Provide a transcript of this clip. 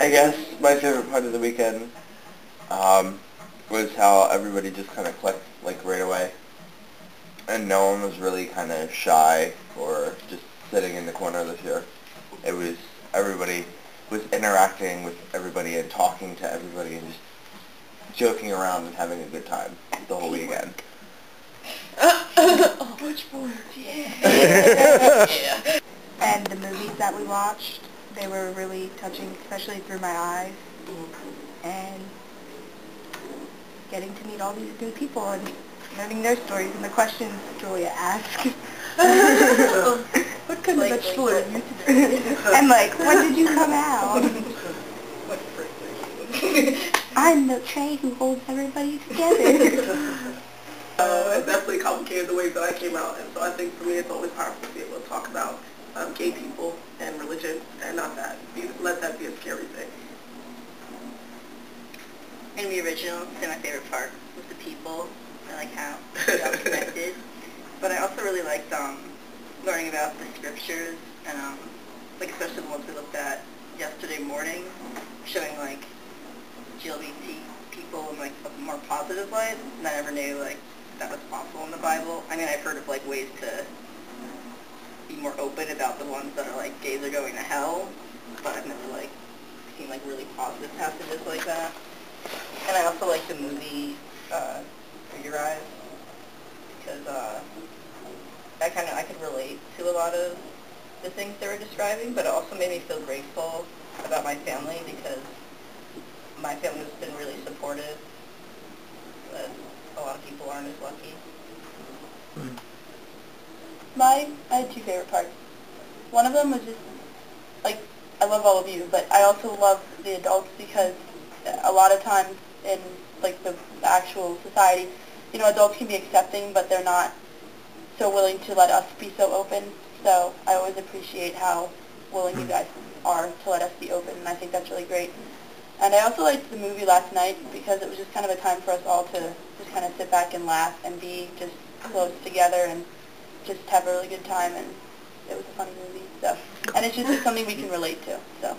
I guess my favorite part of the weekend um, was how everybody just kind of clicked like right away, and no one was really kind of shy or just sitting in the corner this year. It was everybody was interacting with everybody and talking to everybody and just joking around and having a good time the whole weekend. oh, Switchboard, yeah. yeah. And the movies that we watched, they were really touching, especially through my eyes. And getting to meet all these new people and learning their stories and the questions Julia asked. what kind like, of vegetable like, are you today? and like, when did you come out? I'm the tray who holds everybody together. Uh, it's definitely complicated the way that I came out, and so I think for me it's always powerful to be able to talk about um, gay people and religion, and not that be, let that be a scary thing. In the original, say my favorite part was the people and like how they all connected. but I also really liked um, learning about the scriptures and um, like especially the ones we looked at yesterday morning, showing like LGBT people in like a more positive light. And I never knew like that was possible in the Bible. I mean, I've heard of like ways to be more open about the ones that are like gays are going to hell, but I've never like seen like really positive passages like that. And I also like the movie uh, For Your Eyes because uh, I kind of I could relate to a lot of the things they were describing, but it also made me feel grateful about my family because my family has been really supportive. But a lot of people aren't as lucky. My, I had two favorite parts. One of them was just, like, I love all of you, but I also love the adults because a lot of times in, like, the actual society, you know, adults can be accepting, but they're not so willing to let us be so open. So I always appreciate how willing you guys are to let us be open, and I think that's really great. And I also liked the movie last night because it was just kind of a time for us all to just kind of sit back and laugh and be just close together and just have a really good time. And it was a funny movie. So, and it's just something we can relate to. So.